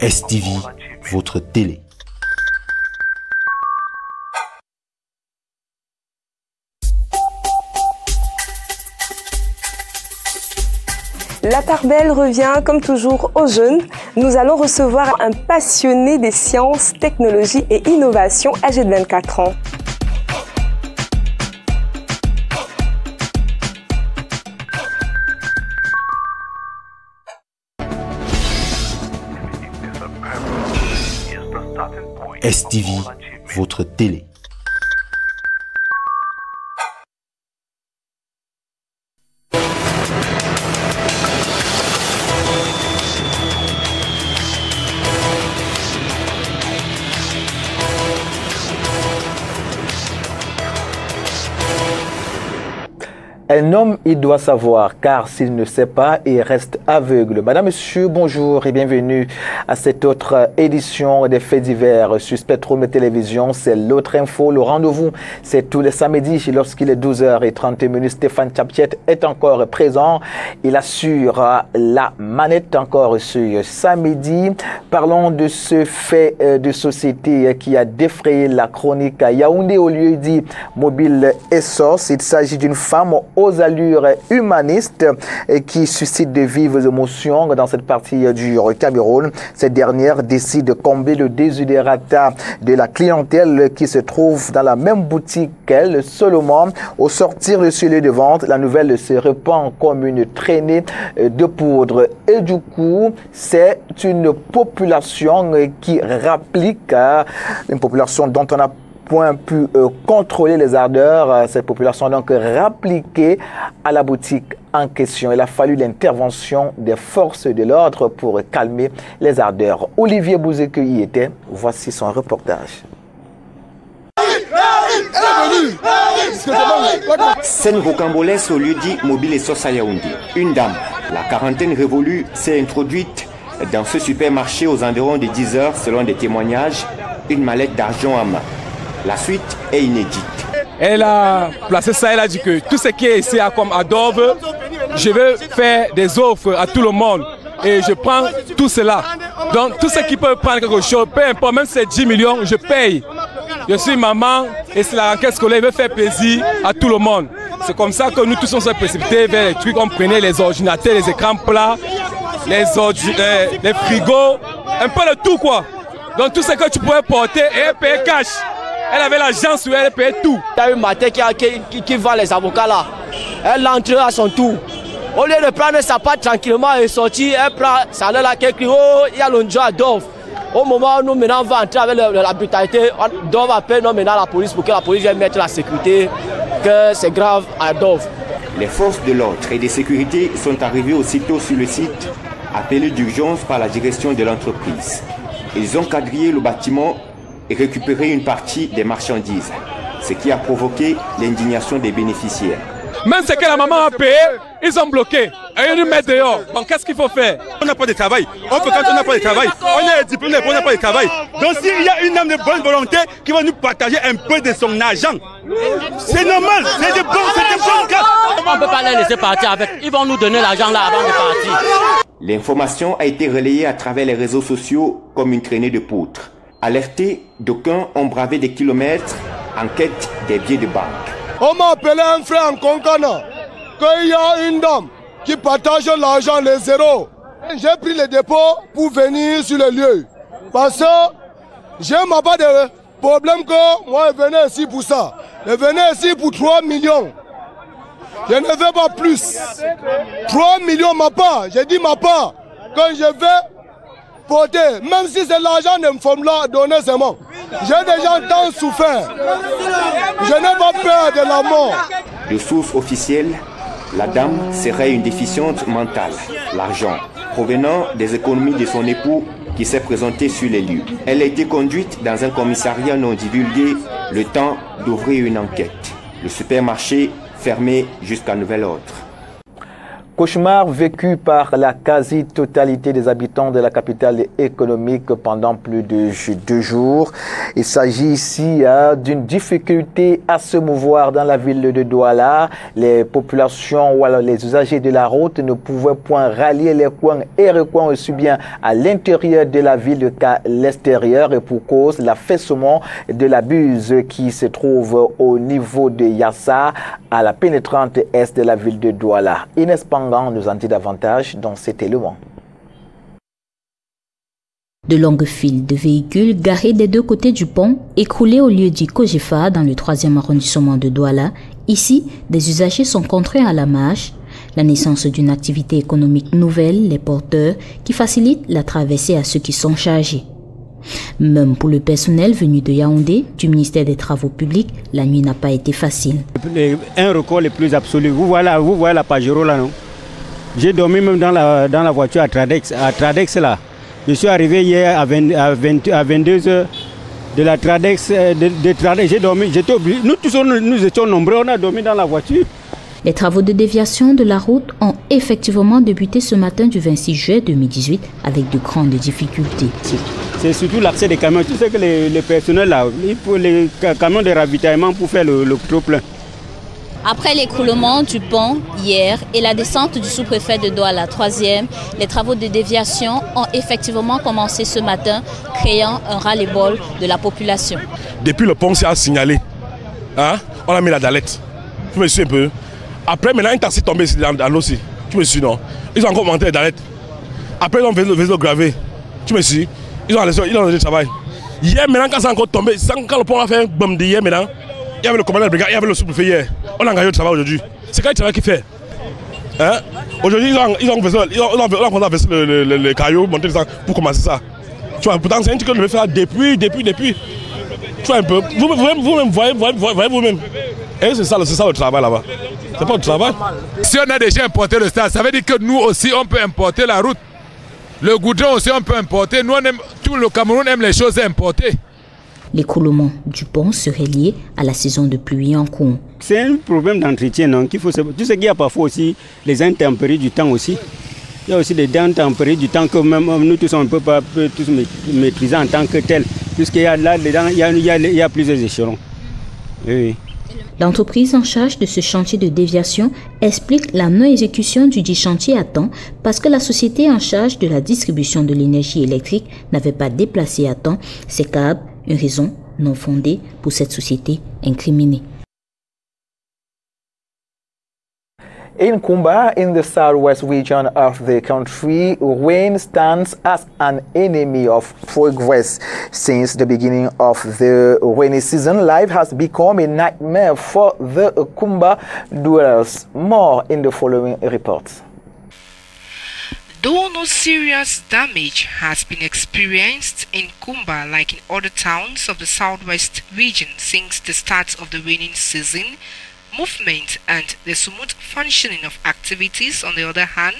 STV, votre télé. La Tarbelle revient comme toujours aux jeunes. Nous allons recevoir un passionné des sciences, technologies et innovations âgé de 24 ans. STV, votre télé. Un homme, il doit savoir, car s'il ne sait pas, il reste aveugle. Madame, Monsieur, bonjour et bienvenue à cette autre édition des faits divers sur Spectrum Télévision. C'est l'autre info. Le rendez-vous, c'est tous les samedis lorsqu'il est 12h30 Stéphane Chaptiet est encore présent. Il assure la manette encore ce samedi. Parlons de ce fait euh, de société qui a défrayé la chronique à Yaoundé au lieu dit mobile Essos. Il s'agit d'une femme aux allures humanistes et qui suscite de vives émotions dans cette partie du Cameroun. Cette dernière décide de combler le désidérata de la clientèle qui se trouve dans la même boutique qu'elle. Seulement, au sortir de lieu de vente, la nouvelle se répand comme une traînée de poudre. Et du coup, c'est une population qui rapplique, une population dont on a point pu euh, contrôler les ardeurs. Euh, cette population donc rappliquée à la boutique en question. Il a fallu l'intervention des forces de l'ordre pour calmer les ardeurs. Olivier Bouzeke y était. Voici son reportage. Scène rocambolesque au lieu dit mobile et sauce Une dame, la quarantaine révolue, s'est introduite dans ce supermarché aux environs de 10 heures selon des témoignages, une mallette d'argent à main. La suite est inédite. Elle a placé ça, elle a dit que tout ce qui est ici comme Adobe, je vais faire des offres à tout le monde. Et je prends tout cela. Donc tout ce qui peut prendre quelque chose, peu importe, même si c'est 10 millions, je paye. Je suis maman et c'est la enquête scolaire, je veux faire plaisir à tout le monde. C'est comme ça que nous tous on précipités vers les trucs, on prenait les ordinateurs, les écrans plats, les, euh, les frigos, un peu de tout quoi. Donc tout ce que tu pouvais porter et payer cash. Elle avait l'argent sur elle, elle payait tout. Il y a une matin qui, qui, vend les avocats là. Elle entre à son tour. Au lieu de prendre sa part tranquillement et sortir, elle prend ça là qui crie Oh, il y a l'onjo à Dove. Au moment où nous maintenant on va entrer avec la brutalité, Dove appelle non, maintenant la police pour que la police vienne mettre la sécurité, que c'est grave à Dove. Les forces de l'ordre et de sécurité sont arrivées aussitôt sur le site, appelées d'urgence par la direction de l'entreprise. Ils ont quadrillé le bâtiment et récupérer une partie des marchandises, ce qui a provoqué l'indignation des bénéficiaires. Même ce que la maman a payé, ils ont bloqué. Et ils nous mettent dehors. Donc qu'est-ce qu'il faut faire? On n'a pas de travail. On peut quand on n'a pas de travail. On est diplômé, on n'a pas de travail. Donc s'il y a une âme de bonne volonté qui va nous partager un peu de son argent, c'est normal. C'est de bon, c'est de bon On ne peut pas les laisser partir avec? Ils vont nous donner l'argent là avant de partir. L'information a été relayée à travers les réseaux sociaux comme une traînée de poutres. Alertés, d'aucuns ont bravé des kilomètres en quête des billets de banque. On m'a appelé un frère en Concana qu'il y a une dame qui partage l'argent, les zéros. J'ai pris le dépôt pour venir sur le lieu. Parce que j'ai ma pas de problème que moi je venais ici pour ça. Je venais ici pour 3 millions. Je ne veux pas plus. 3 millions ma part. J'ai dit ma part. Quand je vais même si c'est l'argent de me donner seulement. J'ai déjà tant souffert. Je n'ai pas peur de la mort. De source officielle, la dame serait une déficiente mentale, l'argent, provenant des économies de son époux qui s'est présenté sur les lieux. Elle a été conduite dans un commissariat non divulgué le temps d'ouvrir une enquête. Le supermarché fermé jusqu'à nouvel ordre. Cauchemar vécu par la quasi-totalité des habitants de la capitale économique pendant plus de deux jours. Il s'agit ici hein, d'une difficulté à se mouvoir dans la ville de Douala. Les populations ou alors les usagers de la route ne pouvaient point rallier les coins et recoins aussi bien à l'intérieur de la ville qu'à l'extérieur et pour cause l'affaissement de la buse qui se trouve au niveau de Yassa à la pénétrante est de la ville de Douala. Inès nous en dit davantage dans cet élément. De longues files de véhicules garés des deux côtés du pont, écroulés au lieu dit Kojifa dans le troisième arrondissement de Douala. Ici, des usagers sont contraints à la marche. La naissance d'une activité économique nouvelle, les porteurs, qui facilite la traversée à ceux qui sont chargés. Même pour le personnel venu de Yaoundé, du ministère des Travaux publics, la nuit n'a pas été facile. Un record le plus absolu. Vous voilà, vous voyez la Pajero là, non? J'ai dormi même dans la, dans la voiture à Tradex, à Tradex là. Je suis arrivé hier à, 20, à, 22h de la Tradex. Euh, de, Tradex. J'ai dormi, j'étais obligé. Nous tous, nous étions nombreux, on a dormi dans la voiture. Les travaux de déviation de la route ont effectivement débuté ce matin du 26 juillet 2018 avec de grandes difficultés. C'est surtout l'accès des camions. Tu sais que les, les personnels là, faut les camions de ravitaillement pour faire le, le trop plein. Après l'écroulement du pont hier et la descente du sous-préfet de Douala, troisième, les travaux de déviation ont effectivement commencé ce matin, créant un ras-le-bol de la population. Depuis le pont s'est signalé, hein, on a mis la dalette. Tu me suis un peu? Après, maintenant, un taxi tombé dans l'eau aussi. Tu me suis, non? Ils ont encore monté la dalette. Après, ils ont fait le vaisseau gravé. Tu me suis? Ils ont laissé, ils ont le travail. Hier, maintenant, quand c'est encore tombé, quand le pont a fait un bum d'hier, maintenant, il y avait le commandant de brigade, il y avait le sous-préfet hier. On a engagé le travail aujourd'hui. C'est quel travail qu'il fait? Hein? Aujourd'hui, ils ont, ils ont, ils ont, ils ont, le, le, le, le caillou, monter ça pour commencer ça. Tu vois, pourtant, c'est un truc que je vais faire depuis, depuis, depuis. Tu vois un peu. Vous-même, vous-même, voyez, voyez, voyez vous-même. Et c'est ça, ça le travail là-bas. C'est pas le travail. Si on a déjà importé le stade, ça veut dire que nous aussi, on peut importer la route. Le goudron aussi, on peut importer. Nous, tout le Cameroun aime les choses importées. L'écoulement du pont serait lié à la saison de pluie en cours. C'est un problème d'entretien, non qu'il faut Tu sais qu'il y a parfois aussi les intempéries du temps aussi. Il y a aussi des intempéries du temps que même nous tous on ne peut pas tous maîtriser en tant que tel. Puisqu'il y a là dedans, il y a, il y a, plusieurs échelons. Oui. L'entreprise en charge de ce chantier de déviation explique la non-exécution du dit chantier à temps parce que la société en charge de la distribution de l'énergie électrique n'avait pas déplacé à temps ses câbles une raison non fondée pour cette société incriminée. In Kumba, in the southwest region of the country, rain stands as an enemy of progress. Since the beginning of the rainy season, life has become a nightmare for the Kumba dwellers. More in the following report. Though no serious damage has been experienced in Kumba like in other towns of the southwest region since the start of the raining season, movement and the smooth functioning of activities, on the other hand,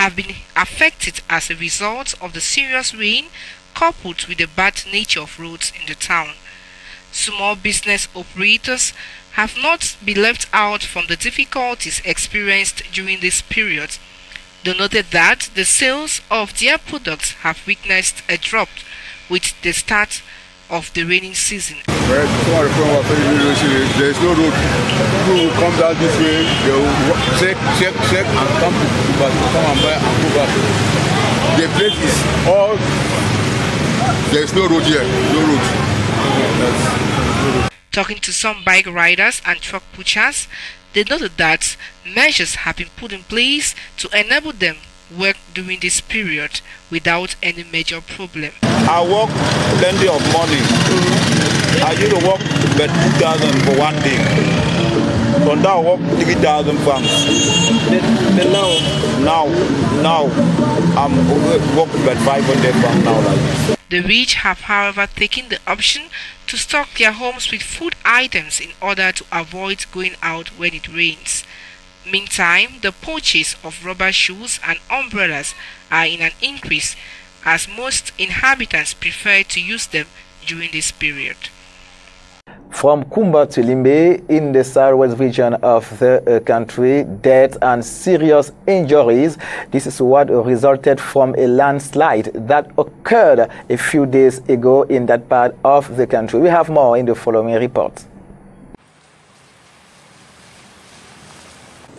have been affected as a result of the serious rain coupled with the bad nature of roads in the town. Small business operators have not been left out from the difficulties experienced during this period they noted that the sales of their products have witnessed a drop with the start of the rainy season. There is no road. People will come down this way, they will check, check, check, and come to Kuba come and buy and go back. The place is all, there is no road here, no road. Talking to some bike riders and truck pushers, they noted that measures have been put in place to enable them work during this period without any major problem. I work plenty of money. I used to work but 2,000 for one day. So now I work 3,000 francs. Then now? Now, now, I'm working about 500 francs now like this. The rich have, however, taken the option to stock their homes with food items in order to avoid going out when it rains. Meantime, the purchase of rubber shoes and umbrellas are in an increase as most inhabitants prefer to use them during this period. From Kumba to Limbe in the southwest region of the uh, country, death and serious injuries. This is what resulted from a landslide that occurred a few days ago in that part of the country. We have more in the following report.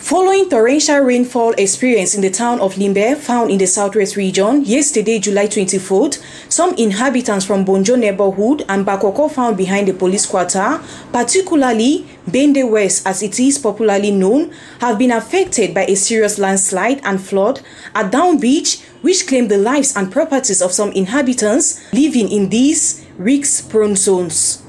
Following torrential rainfall experienced in the town of Limbe, found in the southwest region, yesterday, July 24th, some inhabitants from Bonjo neighborhood and Bakoko found behind the police quarter, particularly Bende West as it is popularly known, have been affected by a serious landslide and flood at Down Beach, which claimed the lives and properties of some inhabitants living in these risk-prone zones.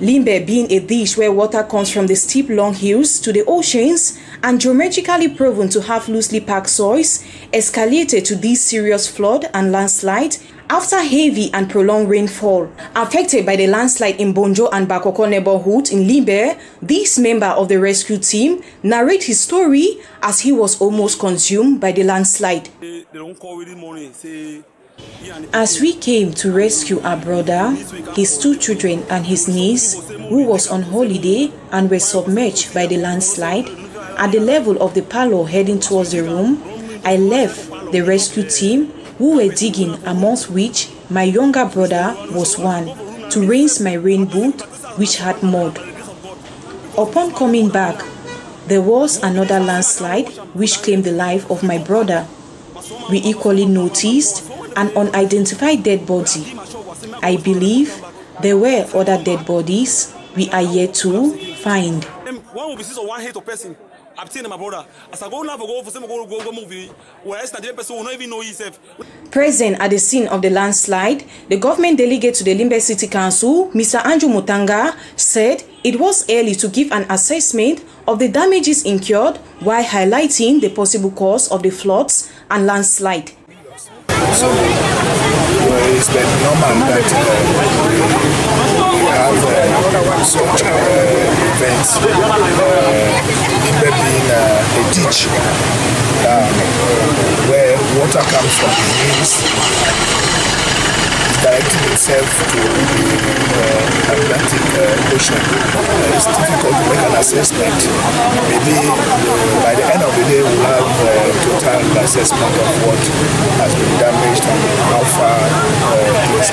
Limbe being a dish where water comes from the steep long hills to the oceans and geometrically proven to have loosely packed soils, escalated to this serious flood and landslide after heavy and prolonged rainfall. Affected by the landslide in Bonjo and Bakoko neighborhood in Limbe, this member of the rescue team narrates his story as he was almost consumed by the landslide. As we came to rescue our brother, his two children and his niece, who was on holiday and were submerged by the landslide, at the level of the parlor heading towards the room, I left the rescue team who were digging amongst which my younger brother was one, to rinse my rain boot which had mud. Upon coming back, there was another landslide which claimed the life of my brother. We equally noticed an unidentified dead body. I believe there were other dead bodies we are yet to find. Present at the scene of the landslide, the government delegate to the Limbe City Council, Mr. Andrew Mutanga, said it was early to give an assessment of the damages incurred while highlighting the possible cause of the floods and landslide. So it's been normal that uh, we have uh, such uh, events, uh, Limbe being uh, a ditch um, where water comes from the hills, directing itself to the uh, Atlantic uh, Ocean. Uh, it's difficult to make an assessment. Maybe uh, by the end of the day we'll have a total assessment of what has been damaged and how far uh, things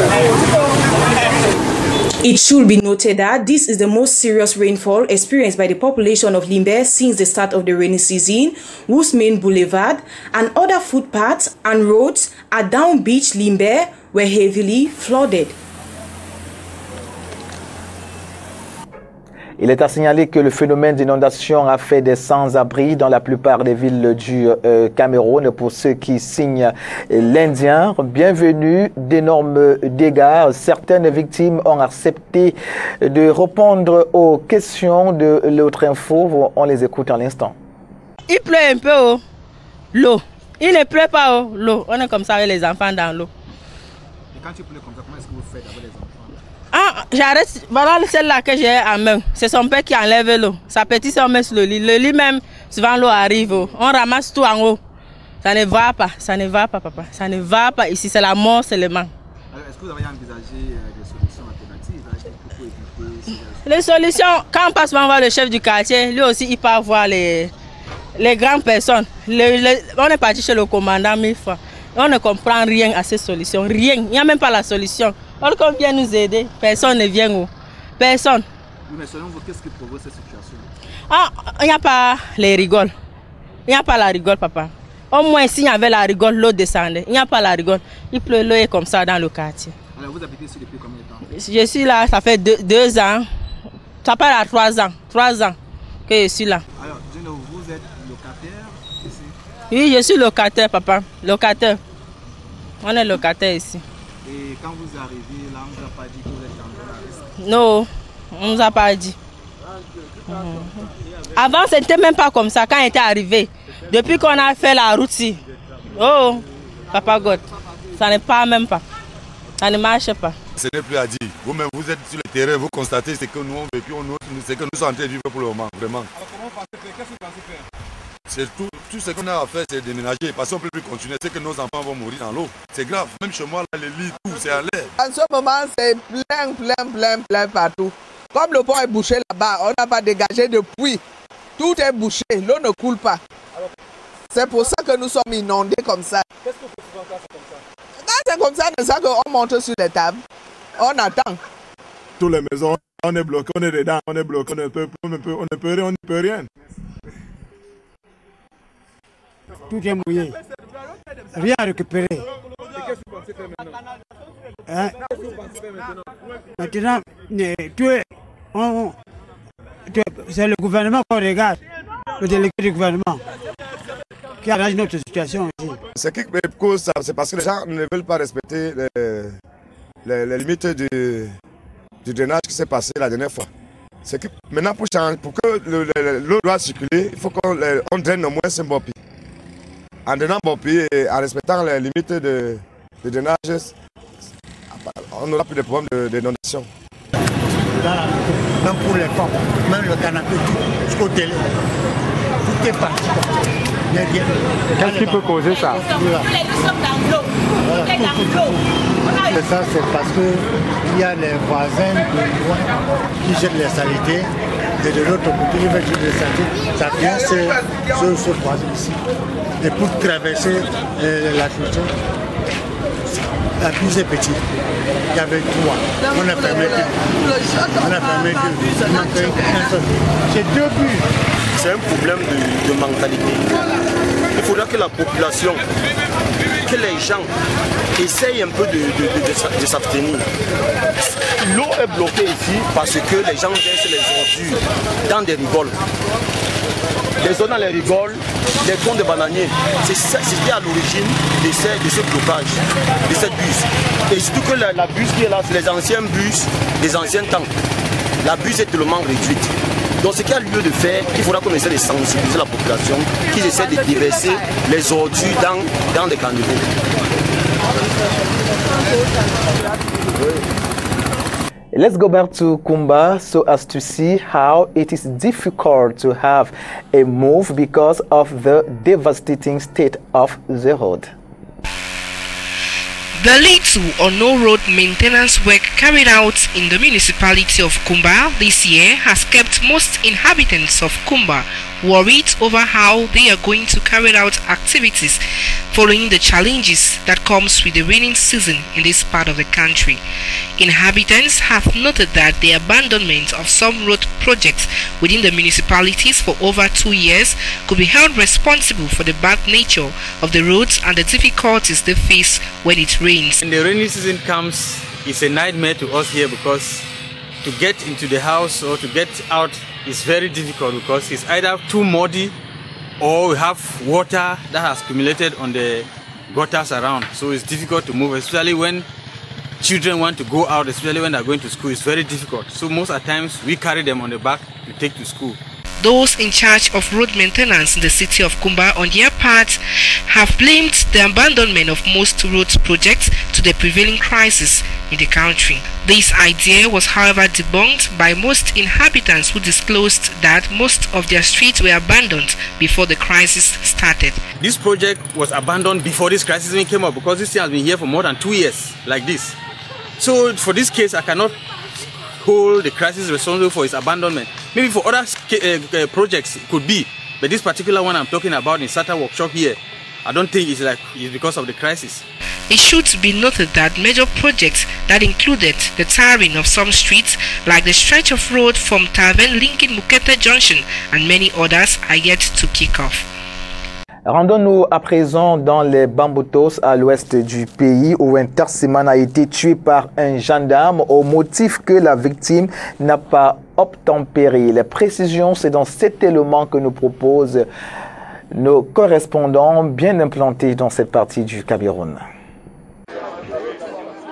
It should be noted that this is the most serious rainfall experienced by the population of Limbe since the start of the rainy season, whose main boulevard and other footpaths and roads at Down Beach, Limbe, were heavily flooded. Il est à signaler que le phénomène d'inondation a fait des sans-abri dans la plupart des villes du euh, Cameroun. Pour ceux qui signent l'Indien, bienvenue, d'énormes dégâts. Certaines victimes ont accepté de répondre aux questions de l'autre info. On les écoute à l'instant. Il pleut un peu, oh. l'eau. Il ne pleut pas, oh. l'eau. On est comme ça avec les enfants dans l'eau. Et quand tu pleures comme ça, comment est-ce que vous faites avec les enfants? J'arrête. Voilà celle-là que j'ai en main. C'est son père qui enlève l'eau. Sa petite soeur met sur le lit. Le lit même, souvent l'eau arrive. On ramasse tout en haut. Ça ne va pas. Ça ne va pas, papa. Ça ne va pas ici. C'est la mort seulement. Est-ce que vous avez envisagé des solutions alternatives pour éviter Les solutions, quand on passe voir le chef du quartier, lui aussi, il part voir les, les grandes personnes. Le, le, on est parti chez le commandant mille fois. On ne comprend rien à ces solutions. Rien. Il n'y a même pas la solution. Alors qu'on vient nous aider, personne ne vient où? Personne. Oui, mais selon vous, qu'est-ce qui provoque cette situation? Ah, il n'y a pas les rigoles. Il n'y a pas la rigole, papa. Au moins, s'il y avait la rigole, l'eau descendait. Il n'y a pas la rigole. Il pleut l'eau comme ça dans le quartier. Alors, vous habitez ici depuis combien de temps? Je suis là, ça fait deux, deux ans. Ça part à trois ans. Trois ans que je suis là. Alors, vous êtes locataire ici? Oui, je suis locataire, papa. Locataire. On est locataire ici. Et quand vous arrivez là, on ne vous a pas dit que vous êtes en risque Non, on ne nous a pas dit. Mmh. Avant, c'était même pas comme ça quand on était arrivé. Depuis qu'on a fait la route ici. Oh, Papa God, ça n'est pas même pas. Ça ne marche pas. Ce n'est plus à dire. Vous-même, vous êtes sur le terrain, vous constatez ce que nous avons vécu, ce que nous sommes en train de vivre pour le moment, vraiment. Alors comment pensez Qu'est-ce que vous pensez faire? C'est tout, tout ce qu'on a à faire, c'est déménager. Parce qu'on ne peut plus continuer. C'est que nos enfants vont mourir dans l'eau. C'est grave. Même chez moi, là, les lits, tout, c'est à l'air. En ce moment, c'est plein, plein, plein, plein partout. Comme le pont est bouché là-bas, on n'a pas dégagé de puits. Tout est bouché, l'eau ne coule pas. C'est pour ça que nous sommes inondés comme ça. Qu'est-ce que vous faites quand c'est comme ça? Quand c'est comme ça, c'est ça qu'on monte sur les tables. On attend. Toutes les maisons, on est bloqué, on est dedans, on est bloqué, on ne peut, on ne peut, on ne peut rien, on ne peut rien. Tout est mouillé. Rien à récupérer. Hein? Maintenant tout est- c'est le gouvernement qu'on regarde, le délégué du gouvernement, qui arrange notre situation ici. Ce qui cause ça, c'est parce que les gens ne veulent pas respecter les, limites du, du drainage qui s'est passé la dernière fois. C'est que maintenant, pour, pour que le- le- l'eau doit circuler, il faut qu'on draine au moins un Bopi. En drainant Bopi et en respectant les limites de, de drainage, on n'aura plus de problème de- d'inondation. Même pour les femmes, même le canapé, tout, jusqu'au télé. Tout est parti. Qu'est-ce qui peut causer ça? C'est ça, c'est parce qu'il y a les voisins de loin qui jettent les saletés et de l'autre côté, ils veulent jeter les saletés. Ça vient se, se, se croiser ici. Et pour traverser euh, la culture, la plus est petite. Il y avait trois. On a fermé deux. On a fermé deux. C'est deux buts. C'est un problème de mentalité. Il faudra que la population, que les gens essayent un peu de, de- de- de s'a- de s'abstenir. L'eau est bloquée ici parce que les gens versent les ordures dans des rigoles. Les zones dans les rigoles, les troncs de bananiers, c'était à l'origine de, ce blocage, de cette bus. Et surtout que la, la bus qui est là, c'est les anciens bus des anciens temps. La bus est tellement réduite. Donc ce qu'il y a lieu de faire, il faudra qu'on essaie de sensibiliser la population, qu'ils essaient de déverser les ordures dans, dans caniveaux. Let's go back to Kumba so as to see how it is difficult to have a move because of the devastating state of the road. The little or no road maintenance work carried out in the municipality of Kumba this year has kept most inhabitants of Kumba worried over how they are going to carry out activities following the challenges that comes with the raining season in this part of the country. Inhabitants have noted that the abandonment of some road projects within the municipalities for over two years could be held responsible for the bad nature of the roads and the difficulties they face when it rains. When the rainy season comes, it's a nightmare to us here because to get into the house or to get out is very difficult because it's either too muddy or we have water that has accumulated on the gutters around. So it's difficult to move, especially when children want to go out, especially when they're going to school. It's very difficult. So most of the times we carry them on the back to take to school. Those in charge of road maintenance in the city of Kumba, on their part, have blamed the abandonment of most road projects to the prevailing crisis in the country. This idea was, however, debunked by most inhabitants who disclosed that most of their streets were abandoned before the crisis started. This project was abandoned before this crisis even came up because this thing has been here for more than two years, like this. So for this case, I cannot hold the crisis responsible for its abandonment. Maybe for other uh, uh, projects it could be, but this particular one I'm talking about in Sata Workshop here, I don't think it's like it's because of the crisis. It should be noted that major projects that included the tarring of some streets, like the stretch of road from Taven linking Mukete Junction and many others, are yet to kick off. Rendons-nous à présent dans les Bamboutos à l'ouest du pays où un Tarsiman a été tué par un gendarme au motif que la victime n'a pas obtempéré. Les précisions, c'est dans cet élément que nous proposent nos correspondants bien implantés dans cette partie du Cameroun.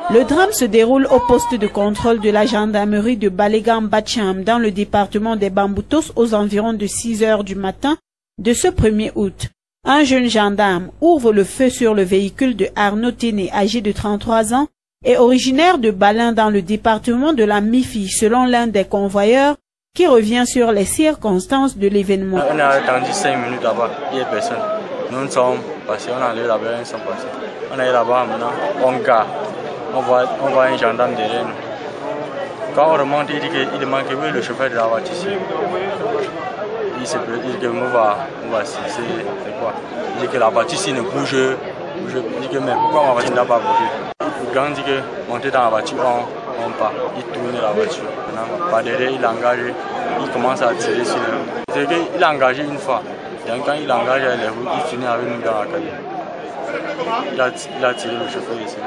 Le drame se déroule au poste de contrôle de la gendarmerie de Balégam Bacham dans le département des Bamboutos aux environs de 6 heures du matin de ce 1er août. Un jeune gendarme ouvre le feu sur le véhicule de Arnaud Téné, âgé de 33 ans, et originaire de Balin dans le département de la Mifi, selon l'un des convoyeurs, qui revient sur les circonstances de l'événement. On a attendu 5 minutes là-bas, il n'y a personne. Nous sommes passés, on est allé là-bas, ils sont passés. On est là-bas maintenant, on garde, on voit, on voit un gendarme derrière nous. Quand on remonte, il dit qu'il demande que oui, le chauffeur de la voiture. Il se peut dire que on va, on va c'est quoi? Dit que la voiture ici ne bouge. Il dit que mais pourquoi ma voiture n'a pas bougé? Le grand dit que monter dans la voiture, on, on part. Il tourne la voiture. Maintenant, par derrière, il engage, il commence à tirer sur le. C'est qu'il a engagé une fois. Et quand il engage les roues, il finit avec nous dans la cabine. Il a, il a tiré le chauffeur ici.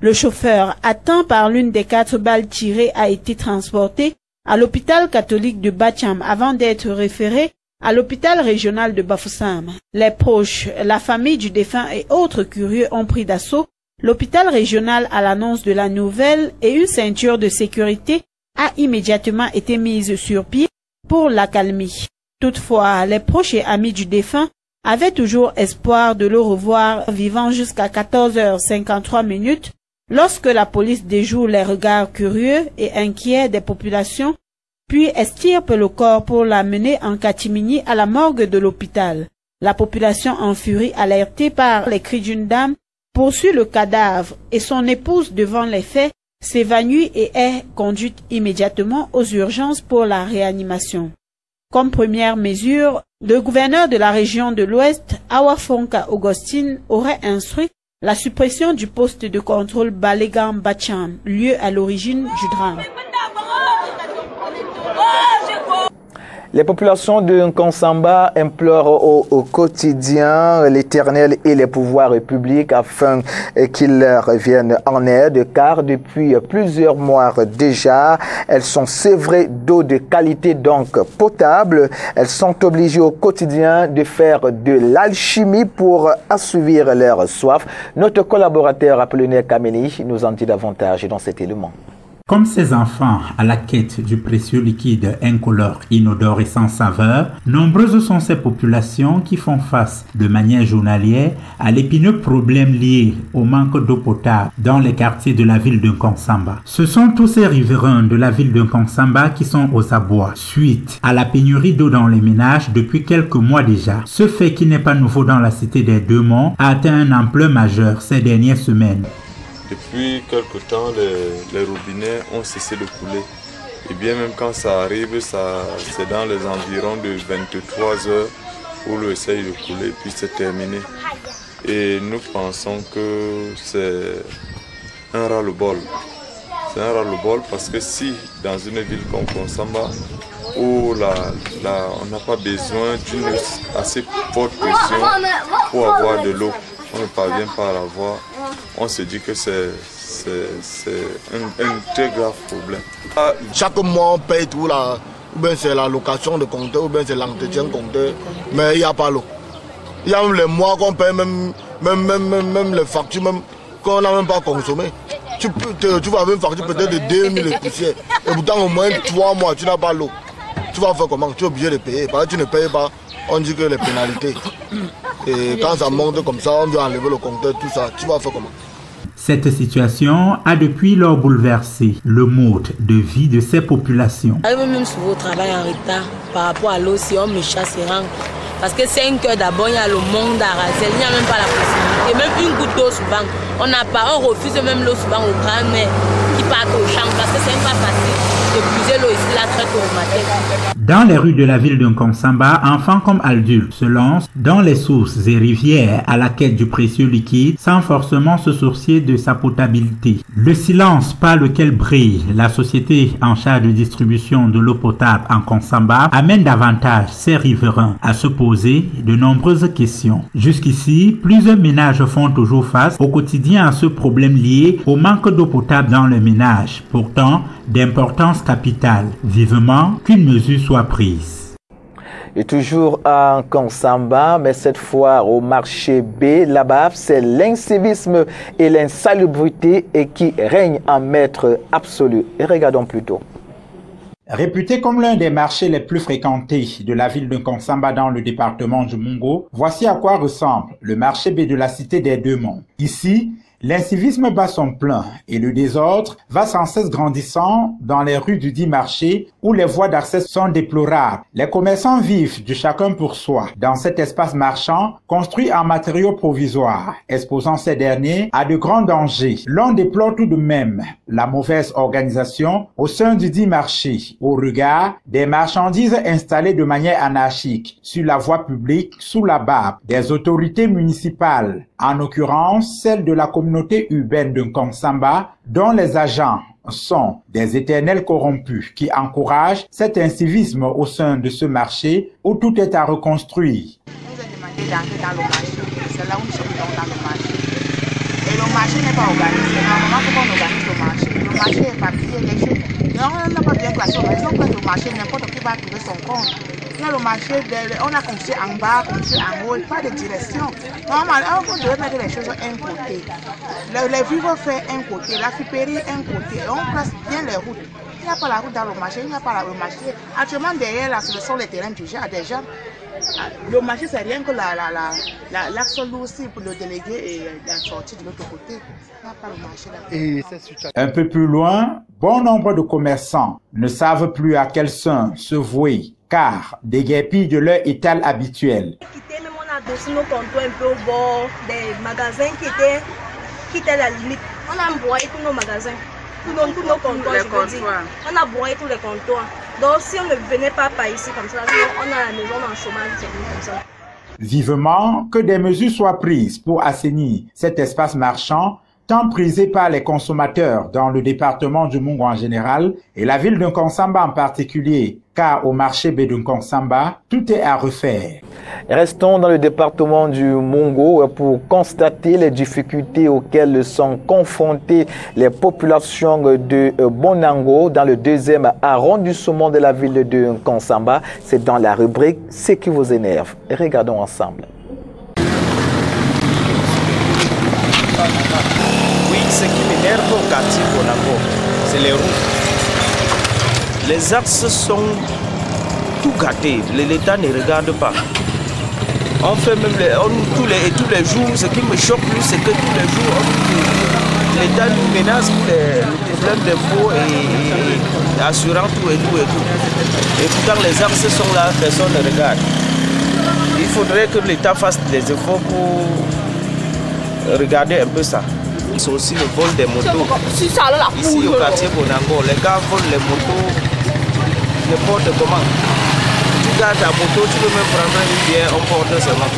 Le chauffeur, atteint par l'une des quatre balles tirées, a été transporté à l'hôpital catholique de Bacham avant d'être référé à l'hôpital régional de Bafoussam. Les proches, la famille du défunt et autres curieux ont pris d'assaut l'hôpital régional à l'annonce de la nouvelle et une ceinture de sécurité a immédiatement été mise sur pied pour l'accalmie. Toutefois, les proches et amis du défunt avaient toujours espoir de le revoir vivant jusqu'à 14h53 minutes lorsque la police déjoue les regards curieux et inquiets des populations, puis estirpe le corps pour l'amener en catimini à la morgue de l'hôpital. La population en furie, alertée par les cris d'une dame, poursuit le cadavre et son épouse devant les faits s'évanouit et est conduite immédiatement aux urgences pour la réanimation. Comme première mesure, le gouverneur de la région de l'Ouest, Awafonka Augustine, aurait instruit la suppression du poste de contrôle Balegan Bacham, lieu à l'origine du drame. Les populations de Nkonsamba implorent au, quotidien l'Éternel et les pouvoirs publics afin qu'ils leur reviennent en aide car depuis plusieurs mois déjà, elles sont sévrées d'eau de qualité donc potable. Elles sont obligées au quotidien de faire de l'alchimie pour assouvir leur soif. Notre collaborateur Apollinaire Kameni nous en dit davantage dans cet élément. Comme ces enfants à la quête du précieux liquide incolore, inodore et sans saveur, nombreuses sont ces populations qui font face de manière journalière à l'épineux problème lié au manque d'eau potable dans les quartiers de la ville de Konsamba. Ce sont tous ces riverains de la ville de Konsamba qui sont aux abois suite à la pénurie d'eau dans les ménages depuis quelques mois déjà. Ce fait qui n'est pas nouveau dans la cité des Deux Monts a atteint un ampleur majeur ces dernières semaines. Depuis quelque temps, les, robinets ont cessé de couler. Et bien même quand ça arrive, c'est dans les environs de 23 heures où l'eau essaye de couler, puis c'est terminé. Et nous pensons que c'est un ras-le-bol. C'est un ras-le-bol parce que si dans une ville comme Konsamba, où on n'a pas besoin d'une assez forte pression pour avoir de l'eau, on ne parvient pas à l'avoir, on se dit que c'est un, un, très grave problème. Ah, chaque mois, on paye tout là. Ou bien c'est la location de compteur, ou bien c'est l'entretien compteur, mais il n'y a pas l'eau. Il y a même les mois qu'on paye, même, même, même, même, les factures même, qu'on n'a même pas consommé. Tu, tu vas avoir une facture peut-être de 2000 poussières. Et pourtant, au moins 3 mois, tu n'as pas l'eau. Tu vas faire comment? Tu es obligé de payer. Parce que tu ne payes pas, on dit que les pénalités. Et quand ça monte comme ça, on doit enlever le compteur, tout ça. Tu vas faire comment? Cette situation a depuis lors bouleversé le mode de vie de ces populations. Même souvent au travail en retard par rapport à l'eau, si on me chasse et rentre? Parce que 5 heures d'abord, il y a le monde à raser, il n'y a même pas la possibilité. Même une goutte d'eau souvent, on n'a pas, on refuse même l'eau souvent au grand mais Dans les rues de la ville de Nkonsamba, enfants comme adultes se lancent dans les sources et rivières à la quête du précieux liquide sans forcément se soucier de sa potabilité. Le silence par lequel brille la société en charge de distribution de l'eau potable en Konsamba amène davantage ces riverains à se poser de nombreuses questions. Jusqu'ici, plusieurs ménages font toujours face au quotidien à ce problème lié au manque d'eau potable dans les ménages. Pourtant, d'importance capitale. Vivement qu'une mesure soit prise. Et toujours en Konsamba, mais cette fois au marché B, là-bas, c'est l'incivisme et l'insalubrité qui règnent en maître absolu. Et regardons plutôt. Réputé comme l'un des marchés les plus fréquentés de la ville de Konsamba dans le département du Mungo, voici à quoi ressemble le marché B de la cité des Deux Monts. Ici, L'incivisme bat son plein et le désordre va sans cesse grandissant dans les rues du dit marché où les voies d'accès sont déplorables. Les commerçants vivent du chacun pour soi dans cet espace marchand construit en matériaux provisoires, exposant ces derniers à de grands dangers. L'on déplore tout de même la mauvaise organisation au sein du dit marché au regard des marchandises installées de manière anarchique sur la voie publique sous la barbe des autorités municipales, en l'occurrence celle de la communauté urbaine de Kongsamba, dont les agents sont des éternels corrompus qui encouragent cet incivisme au sein de ce marché où tout est à reconstruire. C'est. Et le marché n'est pas organisé. Normalement, faut qu'on organise le marché. Le marché est papier, les choses. Non, on n'a pas bien classé. Ont pris le marché, n'importe qui va trouver son compte. Le marché, on a construit en bas, construit en haut, pas de direction. Normalement, on devrait mettre les choses un côté. Les, les vivres fait un côté, la friperie un côté. Et on place bien les routes. Il n'y a pas la route dans le marché, il n'y a pas la, le marché. Actuellement, derrière, là, ce sont les terrains du genre, des gens. Le marché, c'est rien que la, la, la, la, l'axe lourd aussi pour le délégué et la sortie de l'autre côté. Il n'y a pas le marché là. Un peu plus loin, bon nombre de commerçants ne savent plus à quel sein se vouer car déguerpis de leur étal habituel. Même on a adossé nos comptoirs un peu au bord des magasins qui étaient, qui étaient à la limite. On a broyé tous nos magasins, tous nos, tous nos comptoirs, Les je veux dire. On a broyé tous les comptoirs. Donc si on ne venait pas par ici comme ça, on a la maison en chômage, comme ça. Vivement que des mesures soient prises pour assainir cet espace marchand tant prisé par les consommateurs dans le département du Mungo en général et la ville de Konsamba en particulier, car au marché B de Konsamba, tout est à refaire. Restons dans le département du Mongo pour constater les difficultés auxquelles sont confrontées les populations de Bonango dans le deuxième arrondissement de la ville de Konsamba. C'est dans la rubrique Ce qui vous énerve. Regardons ensemble. Oui, ce qui m'énerve au quartier Bonango, c'est les routes. Les axes sont tout gâtés. L'État ne regarde pas. On fait même les, on- tous, les, tous les jours, ce qui me choque plus, c'est que tous les jours, l'État nous menace pour les, les problèmes d'impôts et, et, et assurant tout et tout et tout. Et pourtant les axes sont là, personne ne regarde. Il faudrait que l'État fasse des efforts pour regarder un peu ça. C'est aussi le vol des motos. Ici au quartier Bonango, les gars volent les motos n'importe comment. Tu gardes ta moto, tu peux même prendre une bière, on porte seulement.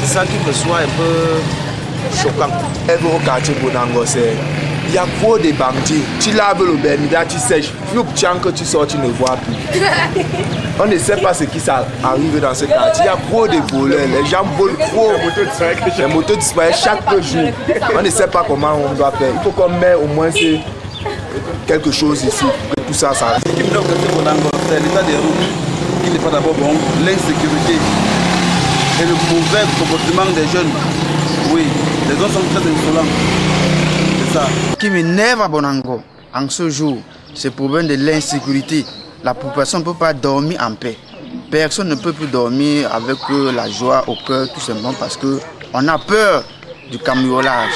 C'est ça qui me soit un peu choquant. Être au quartier Bonango, c'est. Il y a trop de bandits. Tu laves le Bernida, tu sèches. Plus tiens que tu sors, tu ne vois plus. On ne sait pas ce qui arrive dans ce quartier. Il y a trop de voleurs. Les gens volent trop. Les motos disparaissent chaque jour. On ne sait pas comment on doit faire. Il faut qu'on mette au moins ce- quelque chose ici. pour Que tout ça s'arrête. Ce qui me donne c'est l'état des routes qui n'est pas d'abord bon, l'insécurité et le mauvais comportement des jeunes. Oui, les gens sont très insolents. C'est ça. Ce qui m'énerve à Bonango en ce jour, c'est le problème de l'insécurité. La population ne peut pas dormir en paix. Personne ne peut plus dormir avec euh, la joie au cœur, tout simplement parce qu'on a peur du cambriolage.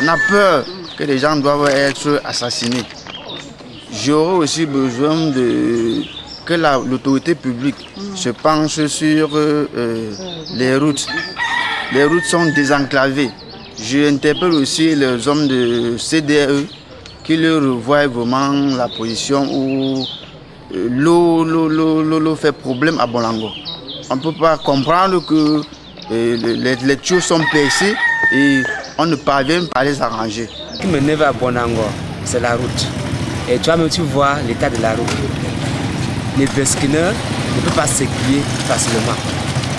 On a peur que les gens doivent être assassinés. J'aurais aussi besoin de que la- l'autorité publique se penche sur euh, euh, les routes. Les routes sont désenclavées. Je interpelle aussi les hommes de CDE qui leur revoient vraiment la position où euh, l'eau l'eau- l'eau- l'eau- l'eau fait problème à Bolango. On ne peut pas comprendre que euh, les, les tuyaux sont percés et on ne parvient pas à les arranger. Ce qui m'énerve à Bonango, c'est la route. Et toi-même, tu vois l'état de la route. Les pesquineurs ne peuvent pas circuler facilement.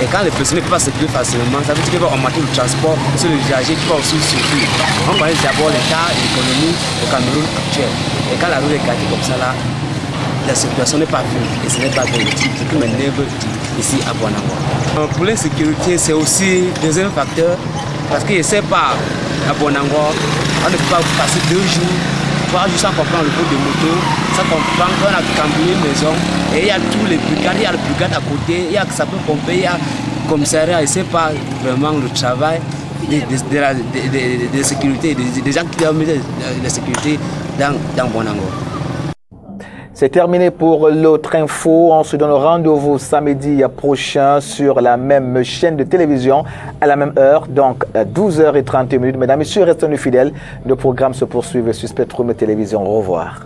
Et quand les pesquineurs ne peuvent pas circuler facilement, ça veut dire vont augmenter le transport sur le viager qui va aussi souffrir. On connaît d'abord l'état et l'économie au Cameroun actuel. Et quand la route est gâtée comme ça, là, la circulation n'est pas fluide et ce n'est pas bon. Ce qui m'énerve ici à Bonango. Euh, Pour l'insécurité, c'est aussi le deuxième facteur parce que je ne sais pas, à Bonango, on ne peut pas passer deux jours, trois jours sans comprendre le vol de moto, sans comprendre qu'on a cambriolé une maison. Et il y a tous les brigades, il y a les brigades à côté, il y a ça peut pomper, il y a le commissariat, je ne sais pas vraiment le travail de, sécurité, des, gens qui ont mis de, la sécurité dans, dans Bonango. C'est terminé pour l'autre info. On se donne rendez-vous samedi prochain sur la même chaîne de télévision à la même heure, donc à 12h30 Mesdames et messieurs, restez fidèles. Le programme se poursuit sur Spectrum Télévision. Au revoir.